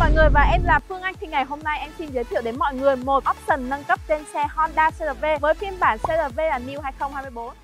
mọi người và em là Phương Anh thì ngày hôm nay em xin giới thiệu đến mọi người một option nâng cấp trên xe Honda CRV với phiên bản CRV là New 2024.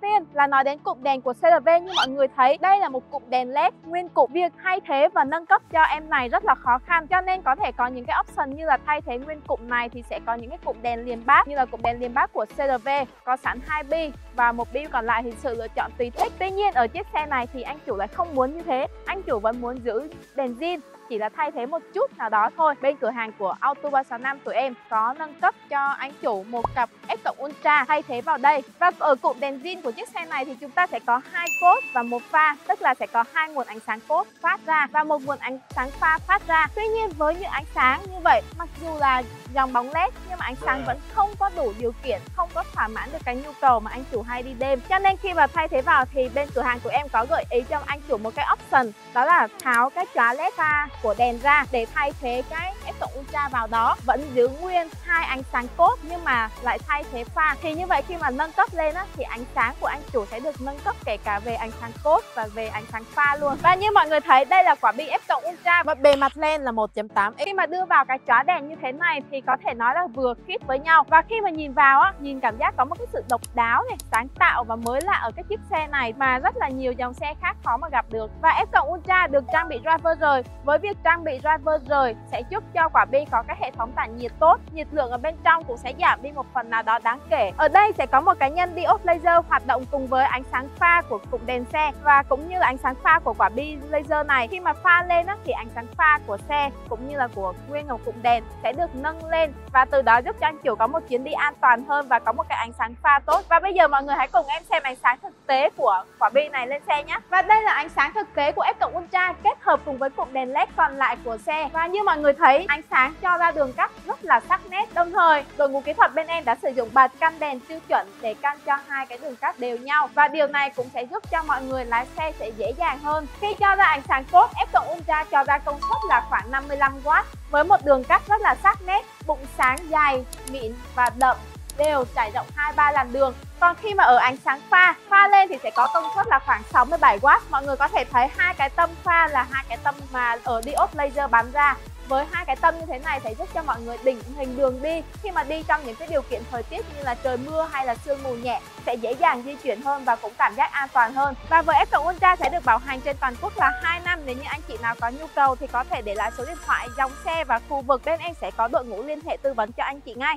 Tiên là nói đến cụm đèn của CRV như mọi người thấy. Đây là một cụm đèn led nguyên cụm. Việc thay thế và nâng cấp cho em này rất là khó khăn, cho nên có thể có những cái option như là thay thế nguyên cụm này thì sẽ có những cái cụm đèn liền bát, như là cụm đèn liền bát của CRV có sẵn hai bi và một bi còn lại thì sự lựa chọn tùy thích. Tuy nhiên, ở chiếc xe này thì anh chủ lại không muốn như thế. Anh chủ vẫn muốn giữ đèn zin chỉ là thay thế một chút nào đó thôi. Bên cửa hàng của Auto 365 tụi em có nâng cấp cho anh chủ một cặp S cộng Ultra. Thay thế vào đây. Và ở cụm đèn zin của chiếc xe này thì chúng ta sẽ có hai cốt và một pha, tức là sẽ có hai nguồn ánh sáng cốt phát ra và một nguồn ánh sáng pha phát ra. Tuy nhiên với những ánh sáng như vậy, mặc dù là dòng bóng led nhưng mà ánh sáng vẫn không có đủ điều kiện, không có thỏa mãn được cái nhu cầu mà anh chủ hay đi đêm. Cho nên khi mà thay thế vào thì bên cửa hàng của em có gợi ý cho anh chủ một cái option, đó là tháo cái chóa led pha của đèn ra để thay thế cái f cộng Ultra vào đó. Vẫn giữ nguyên hai ánh sáng cốt nhưng mà lại thay thế pha. Thì như vậy khi mà nâng cấp lên á, thì ánh sáng của anh chủ sẽ được nâng cấp kể cả về ánh sáng cốt và về ánh sáng pha luôn. Và như mọi người thấy đây là quả bi f cộng Ultra. Và bề mặt lên là 1.8 khi mà đưa vào cái chóa đèn như thế này thì có thể nói là vừa khít với nhau. Và khi mà nhìn vào á nhìn cảm giác có một cái sự độc đáo này sáng tạo và mới lạ ở cái chiếc xe này mà rất là nhiều dòng xe khác khó mà gặp được. Và f cộng Ultra được trang bị driver rồi. Với việc trang bị driver rời sẽ giúp cho quả bi có cái hệ thống tản nhiệt tốt nhiệt lượng ở bên trong cũng sẽ giảm đi một phần nào đó đáng kể. Ở đây sẽ có một cái nhân diode laser hoạt động cùng với ánh sáng pha của cụm đèn xe và cũng như là ánh sáng pha của quả bi laser này. Khi mà pha lên á, thì ánh sáng pha của xe cũng như là của nguyên một cụm đèn sẽ được nâng lên và từ đó giúp cho anh chủ có một chuyến đi an toàn hơn và có một cái ánh sáng pha tốt. Và bây giờ mọi người hãy cùng em xem ánh sáng thực tế của quả bi này lên xe nhé. Và đây là ánh sáng thực tế của f cộng Ultra kết hợp cùng với cụm đèn led còn lại của xe. Và như mọi người thấy, ánh sáng cho ra đường cắt rất là sắc nét, đồng thời, đội ngũ kỹ thuật bên em đã sử dụng bật căn đèn tiêu chuẩn để căn cho hai cái đường cắt đều nhau. Và điều này cũng sẽ giúp cho mọi người lái xe sẽ dễ dàng hơn. Khi cho ra ánh sáng cốt f cộng Ultra cho ra công suất là khoảng 55W với một đường cắt rất là sắc nét, bụng sáng dài, mịn và đậm đều trải rộng hai, ba làn đường. Còn khi mà ở ánh sáng pha pha lên thì sẽ có công suất là khoảng 67W mọi người có thể thấy hai cái tâm pha là hai cái tâm mà ở diode laser bắn ra. Với hai cái tâm như thế này sẽ giúp cho mọi người định hình đường đi. Khi mà đi trong những cái điều kiện thời tiết như là trời mưa hay là sương mù nhẹ, sẽ dễ dàng di chuyển hơn và cũng cảm giác an toàn hơn. Và với F cộng Ultra sẽ được bảo hành trên toàn quốc là 2 năm. Nếu như anh chị nào có nhu cầu thì có thể để lại số điện thoại dòng xe và khu vực bên em sẽ có đội ngũ liên hệ tư vấn cho anh chị ngay.